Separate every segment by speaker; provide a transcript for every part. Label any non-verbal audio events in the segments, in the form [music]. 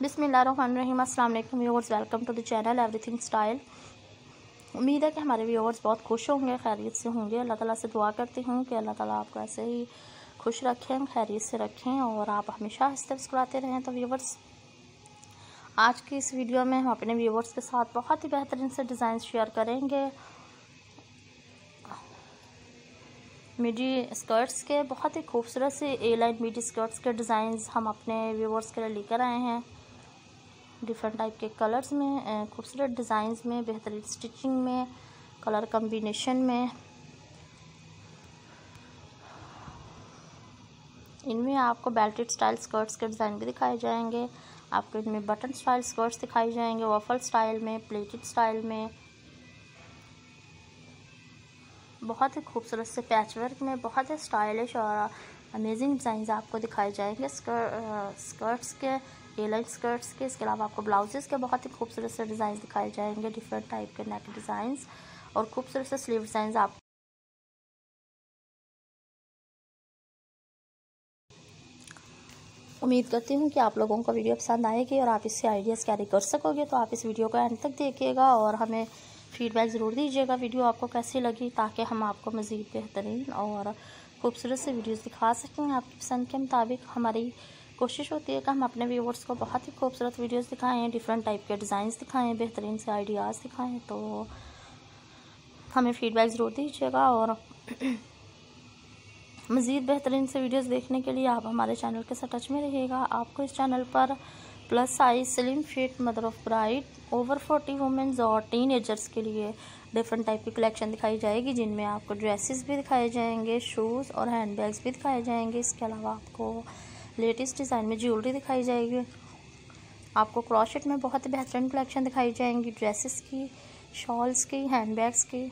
Speaker 1: बिसमीम अल्लाम welcome to the channel everything style. उम्मीद है कि हमारे व्यूवर्स बहुत खुश होंगे, खैरियत से होंगे। अल्लाह ताला से दुआ करती हूँ कि अल्लाह ताला आपको ऐसे ही खुश रखें, खैरियत से रखें और आप हमेशा हँसते मुस्कुराते रहें। तो व्यूवर्स आज की इस वीडियो में हम अपने व्यूवर्स के साथ बहुत ही बेहतरीन से डिज़ाइन शेयर करेंगे। मिडी स्कर्ट्स के, बहुत ही खूबसूरत से ए लाइन मिडी स्कर्ट्स के डिज़ाइंस हम अपने व्यूवर्स के लिए लेकर आए हैं। डिफरेंट टाइप के कलर्स में खूबसूरत डिज़ाइंस में बेहतरीन स्टिचिंग में कलर कम्बिनेशन में। इनमें आपको बेल्टेड स्टाइल स्कर्ट्स के डिज़ाइन भी दिखाए जाएँगे। आपको इनमें बटन स्टाइल स्कर्ट्स दिखाई जाएँगे वफल स्टाइल में प्लेटेड स्टाइल में। बहुत ही खूबसूरत से पैच वर्क में बहुत ही स्टाइलिश और अमेजिंग डिज़ाइन आपको दिखाए जाएँगे स्कर, स्कर्ट्स के। लाइन स्कर्ट्स के, इसके अलावा आपको ब्लाउजेस के बहुत ही खूबसूरत से डिज़ाइन दिखाए जाएँगे डिफरेंट टाइप के नेक डिज़ाइंस और खूबसूरत से स्लीव डिज़ाइन आप उम्मीद करती हूँ कि आप लोगों को वीडियो पसंद आएगी और आप इससे आइडियाज़ कैरी कर सकोगे तो आप इस वीडियो को एंड तक देखिएगा और हमें फीडबैक ज़रूर दीजिएगा वीडियो आपको कैसी लगी ताकि हम आपको मज़ीद बेहतरीन और खूबसूरत से वीडियोस दिखा सकें। आपकी पसंद के मुताबिक हमारी कोशिश होती है कि हम अपने व्यूवर्स को बहुत ही खूबसूरत वीडियोस दिखाएँ डिफरेंट टाइप के डिज़ाइंस दिखाएँ, बेहतरीन से आइडियाज़ दिखाएँ तो हमें फ़ीडबैक ज़रूर दीजिएगा और [clears throat] मज़ीद बेहतरीन से वीडियोस देखने के लिए आप हमारे चैनल के साथ टच में रहिएगा। आपको इस चैनल पर plus size slim fit mother of bride over forty women's और टीन एजर्स के लिए डिफरेंट टाइप की कलेक्शन दिखाई जाएगी, जिनमें आपको ड्रेसेस भी दिखाए जाएँगे शूज़ और हैंड बैग्स भी दिखाए जाएँगे। इसके अलावा आपको लेटेस्ट डिज़ाइन में ज्वेलरी दिखाई जाएगी। आपको क्रॉशेट में बहुत ही बेहतरीन कलेक्शन दिखाई जाएँगी। ड्रेसेस की, शॉल्स की हैंड बैग्स की।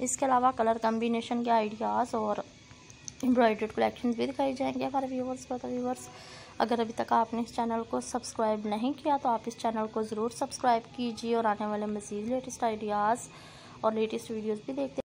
Speaker 1: इसके अलावा कलर कम्बिनेशन के आइडियाज़ और एम्ब्रॉयड्रेड कलेक्शन भी दिखाई जाएँगे हमारे व्यूवर्स को तो व्यूवर्स। अगर अभी तक आपने इस चैनल को सब्सक्राइब नहीं किया तो आप इस चैनल को ज़रूर सब्सक्राइब कीजिए और आने वाले मज़ीद लेटेस्ट आइडियाज़ और लेटेस्ट वीडियोज़ भी देखते